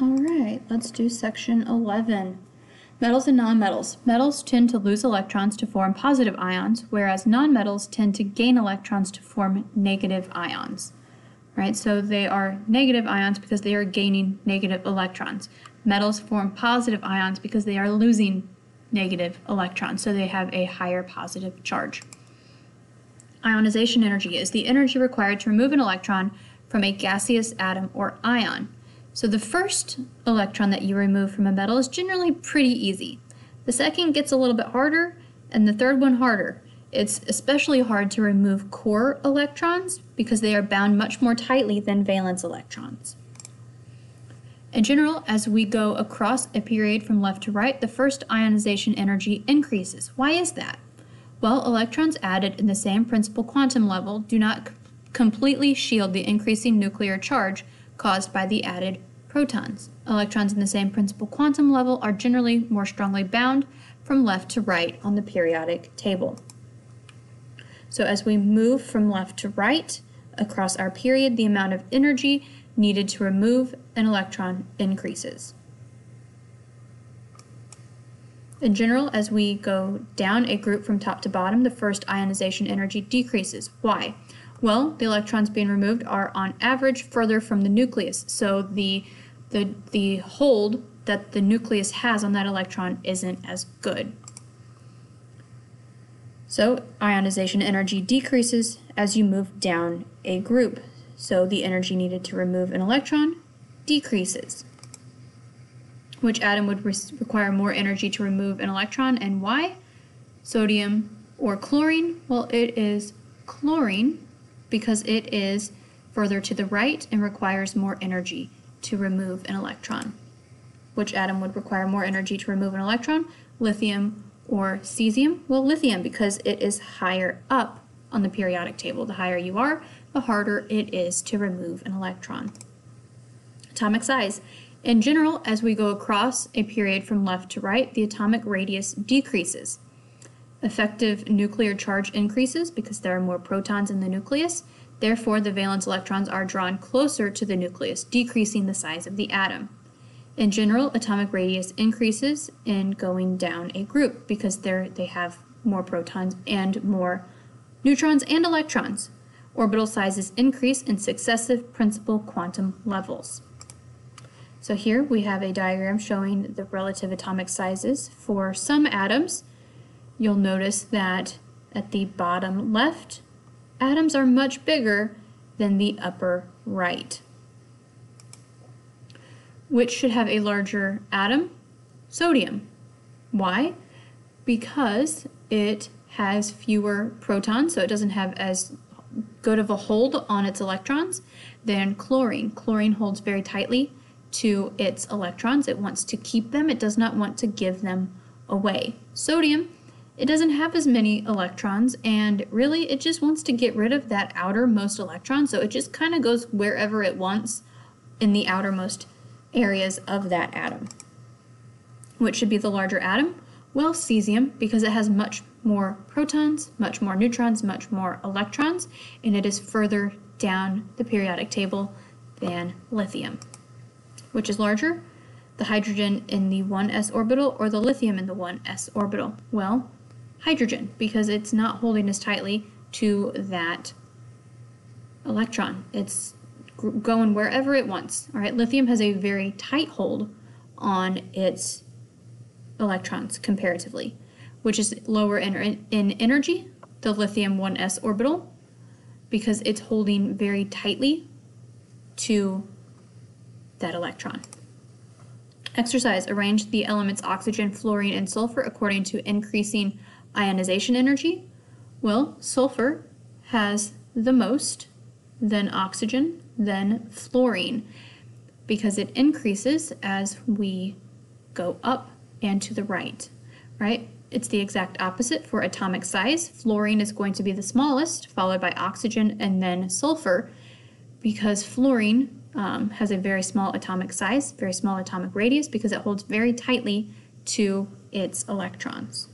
All right, let's do section 11. Metals and nonmetals. Metals tend to lose electrons to form positive ions, whereas nonmetals tend to gain electrons to form negative ions. Right, so they are negative ions because they are gaining negative electrons. Metals form positive ions because they are losing negative electrons, so they have a higher positive charge. Ionization energy is the energy required to remove an electron from a gaseous atom or ion. So the first electron that you remove from a metal is generally pretty easy. The second gets a little bit harder, and the third one harder. It's especially hard to remove core electrons because they are bound much more tightly than valence electrons. In general, as we go across a period from left to right, the first ionization energy increases. Why is that? Well, electrons added in the same principal quantum level do not completely shield the increasing nuclear charge caused by the added protons. Electrons in the same principal quantum level are generally more strongly bound from left to right on the periodic table. So as we move from left to right across our period, the amount of energy needed to remove an electron increases. In general, as we go down a group from top to bottom, the first ionization energy decreases. Why? Well, the electrons being removed are on average further from the nucleus, so the, the, the hold that the nucleus has on that electron isn't as good. So ionization energy decreases as you move down a group. So the energy needed to remove an electron decreases. Which atom would re require more energy to remove an electron and why? Sodium or chlorine? Well, it is chlorine because it is further to the right and requires more energy to remove an electron. Which atom would require more energy to remove an electron? Lithium or cesium? Well, lithium because it is higher up on the periodic table. The higher you are, the harder it is to remove an electron. Atomic size. In general, as we go across a period from left to right, the atomic radius decreases. Effective nuclear charge increases because there are more protons in the nucleus. Therefore, the valence electrons are drawn closer to the nucleus, decreasing the size of the atom. In general, atomic radius increases in going down a group because they have more protons and more neutrons and electrons. Orbital sizes increase in successive principal quantum levels. So here we have a diagram showing the relative atomic sizes for some atoms you'll notice that at the bottom left, atoms are much bigger than the upper right. Which should have a larger atom? Sodium. Why? Because it has fewer protons, so it doesn't have as good of a hold on its electrons than chlorine. Chlorine holds very tightly to its electrons. It wants to keep them, it does not want to give them away. Sodium it doesn't have as many electrons and really it just wants to get rid of that outermost electron so it just kind of goes wherever it wants in the outermost areas of that atom. Which should be the larger atom? Well, cesium, because it has much more protons, much more neutrons, much more electrons, and it is further down the periodic table than lithium. Which is larger? The hydrogen in the 1s orbital or the lithium in the 1s orbital? Well, hydrogen because it's not holding as tightly to that electron. It's going wherever it wants. All right, lithium has a very tight hold on its electrons comparatively, which is lower in, er-, in energy, the lithium 1s orbital, because it's holding very tightly to that electron. Exercise, arrange the elements oxygen, fluorine, and sulfur according to increasing ionization energy? Well, sulfur has the most, then oxygen, then fluorine, because it increases as we go up and to the right, right? It's the exact opposite for atomic size. Fluorine is going to be the smallest, followed by oxygen and then sulfur, because fluorine um, has a very small atomic size, very small atomic radius, because it holds very tightly to its electrons.